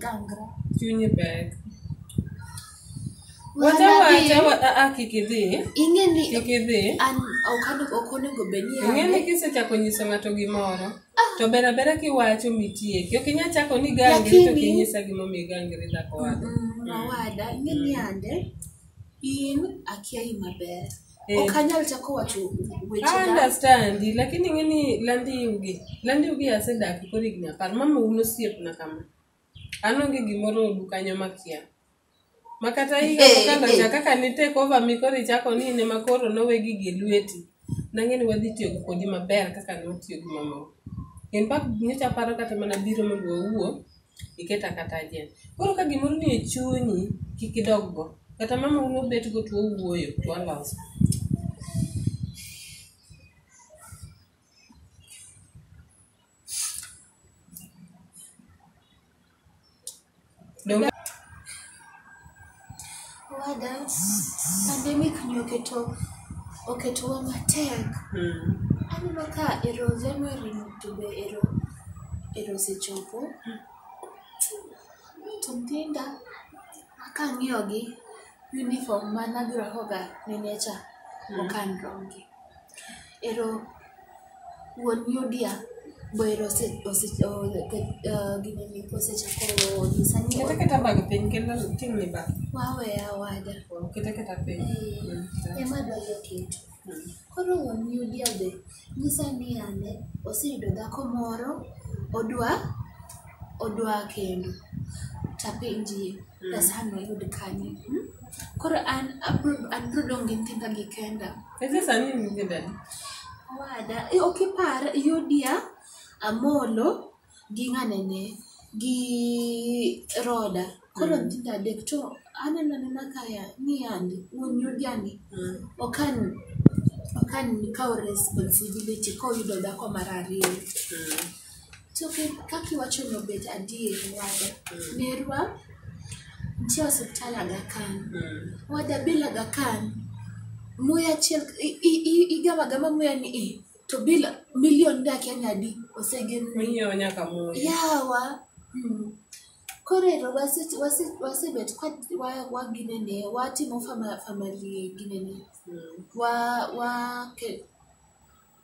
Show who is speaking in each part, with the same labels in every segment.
Speaker 1: Tangra.
Speaker 2: Chunyi bag. Wacha wacha wa a a kik idhi.
Speaker 1: Ing'e ni
Speaker 2: Kik idhi.
Speaker 1: an ok ano- ok onego bed ni
Speaker 2: Ing'e
Speaker 1: ni an-
Speaker 2: kisechako nyiso ng'ato gimoro. To ber abera kiwacho mitieki. Ok inyal chako ni gangri to
Speaker 1: Lakini-
Speaker 2: kinyisa gimomiyo gangri dhako wadu.
Speaker 1: Mm, Rawada, ing'e ni ande in akiayi maber.
Speaker 2: Eh.
Speaker 1: ok anyal chako wacho weche
Speaker 2: I
Speaker 1: na
Speaker 2: understand lakini ing'eni landi yugi landi yugi asedak koro higni apar mama un osiepna kama an onge gimoro odu kanyo makia ma kata
Speaker 1: Eh,
Speaker 2: higaokalocha
Speaker 1: eh.
Speaker 2: kaka ni take over mi koro ichako ni in ema koro nowe gigi e lweti nang'eni wadhi tiyo gi kodi maber kaka ne watiyo gi mamau in fact nyocha aparo kata mana biro mondo wawuo iketa kata achiel koro ka gimoro nie chunyi kik idog go kata mama uno bet go to wawuoyo to waloso Donge-
Speaker 1: Owada, pandemic ni oketo oketowa matek.
Speaker 2: Mm.
Speaker 1: Aneno ka ero January no to be ero ero osechopo. To nyithinda kang'iyogi uniform manadurohoga nene cha ok an romgi. Ero wuon Yudia boero ose ose ginini osechako nyisa ni
Speaker 2: Kete kete bag piny kendo ting'ni bag.
Speaker 1: waweya wada.
Speaker 2: Kete kete piny. Eh,
Speaker 1: Ema dwaro keto. Koro wuon Yudia be nyisa ni ane oseyudo dhako moro odwa odwa kendo tapenjie. da sano yud kanye hmm? koro an abro dong' gi nyithinda gi kenda
Speaker 2: ese sani in nyithinda adi
Speaker 1: wada e, ok ipar yodia amolo gi ng'anene gi roda koro
Speaker 2: hmm.
Speaker 1: nyithinda adek to aneno anena kaya ni yandi wuon yodiani
Speaker 2: hmm.
Speaker 1: ok an ok an kawo responsibility koyudo dhako mar ariyo To kaka iwacho no bet adier wada. Nerwa nitie osiptal Aga Khan. Wada bill Aga Khan muya achiel i- i- i- igamaga ma muya ni i to bill milion be akia ni adi osegen
Speaker 2: ni. Monyiewo nyaka muya.
Speaker 1: Yawa. Mm. Koro ero wase- wase- wasebet kwa- wa- waginene watimo fama- family ginene
Speaker 2: Mm.
Speaker 1: wa wa ke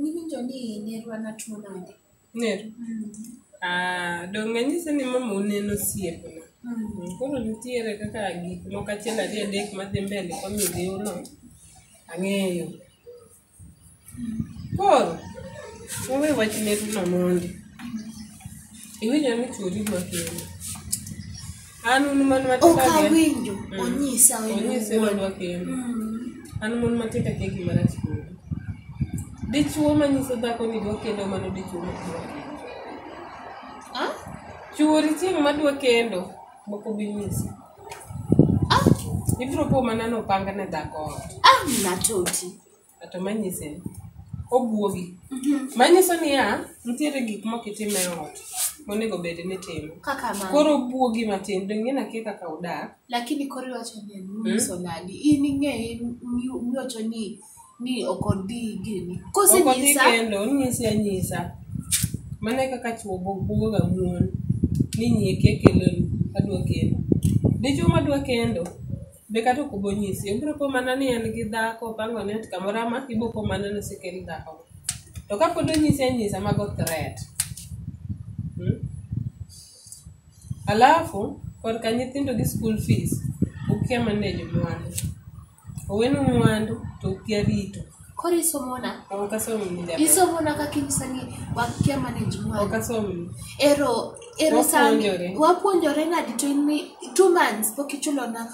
Speaker 1: Niwinjo ni nerwa natuo nade?
Speaker 2: Ner. Ah, donge nyise ni mama uneno osiepna. Koro nitiere kaka gik moko achiel ariyo adek madhi mbele kwa midhiuno. Ang'eyo. Koro, wawe wach neruno mondi. Iwinjo ni chwori dwa kendo. an un mon
Speaker 1: ok
Speaker 2: matindo
Speaker 1: gi-
Speaker 2: awinjo
Speaker 1: onyisa en
Speaker 2: onyise owuon wadwa kendo an mon matindo akia gima rach kodi dichuo manyiso dhako ni dwa kendo mano dichuo madwa kendo Ah? chuori chieng' madwa kendo moko binyisi Ah, ibiro po mana nopang ne dhako ot
Speaker 1: ah,
Speaker 2: mna toti kata manyise ni obuogi manyiso niya nitiere gik mok itime e ot monego bed ni timo
Speaker 1: kaka ma
Speaker 2: koro obuogi matin dong'en akia kaka udak
Speaker 1: lakini koro iwacho ni en nyiso nadi in ing'eye mi- miwacho ni ni ok odhi gini
Speaker 2: ok odhi
Speaker 1: kosenyisa
Speaker 2: kendo onyisi anyisa mana e kaka chuo buoga muon ni nyieke keloni adwa kendo dichuo madwa kendo be kata ok obo nyisi obiro po mana ni en gi dhako opango ni ot kamoro ama ibo po mana ni osekel dhako to ka pod onyisi anyisa mago threat hmm? alafu korka nyithindo gi school fees ukia manage mwandu owenu mwandu to ukia rito
Speaker 1: Koro isomona.
Speaker 2: Ok asomi mija.
Speaker 1: Isomona kaka inyisa ni wakia manage
Speaker 2: Ok
Speaker 1: mwandu.
Speaker 2: asomi.
Speaker 1: Ero ero sani
Speaker 2: Wapuonjore.
Speaker 1: wapuonjore nadi to in ni- two months pok ichulona.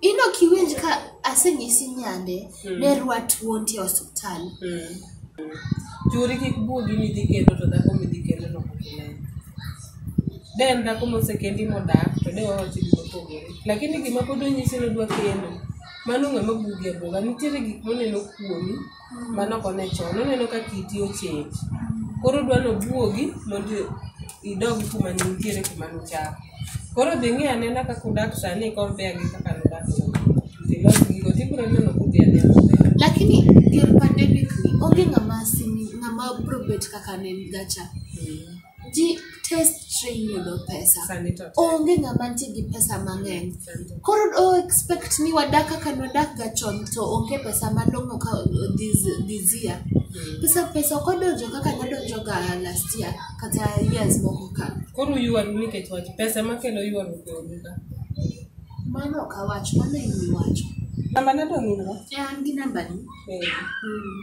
Speaker 1: In ok iwinj ka asenyisi nyande ne rwat wuonti e osiptal.
Speaker 2: Mm. Churi kik buogi midhi kendo to dhako midhi kendo to ok inene. De en dhako mosekendi modak to de wawacho gima opogore. Lakini gima pod onyisi ni odwa kendo mano ng'ama bugi abuga nitiere gik moneno kuomi mano kone chon oneno ka kiti ochej koro dwa nobuogi mondo idog kuma nintiere kuma nuchako koro dhi ng'i anena kaka udak sani kompea gi kaka nudak chon tilos gigo tibiro neno kudhi ane maber
Speaker 1: lakini during pandemic ni onge ng'ama simi ng'ama probet kaka ne en gacha ji testri yudo pesa
Speaker 2: Sani to tek.
Speaker 1: onge ng'ama nitie gi pesa mang'eny
Speaker 2: Sani to tek.
Speaker 1: koro o expect ni wadak kaka nwadak ga chon to onge pesa malong'o ka this, this year pesa pesa ok odonjo kaka nodonjo ga last year kata years moko ka
Speaker 2: koro ywaru nikech wach pesa makelo ywaru kuomuga
Speaker 1: mano ok awach mano imiwacho
Speaker 2: namba
Speaker 1: nadongingo an gi nambani
Speaker 2: Eh.
Speaker 1: mm.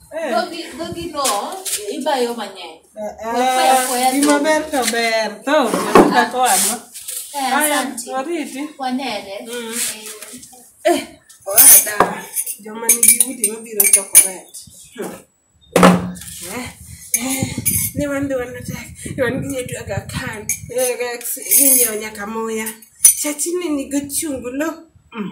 Speaker 1: Dhogi dhogi no ibayo mang'eny.
Speaker 2: Gima ber to ber. To kaka kwanwa.
Speaker 1: Eh,
Speaker 2: Aya,
Speaker 1: asante.
Speaker 2: wariti.
Speaker 1: Wanere.
Speaker 2: Mm.
Speaker 1: Eh,
Speaker 2: Eh, oada. Joma nigi udi mabiro choko ber. Eh, eh, Ne wan be wan matek. Ne wan gi dwa ga kan. Eh, ga
Speaker 1: inyiewo nyaka muya. Chatini ni gochungu lo. Mm.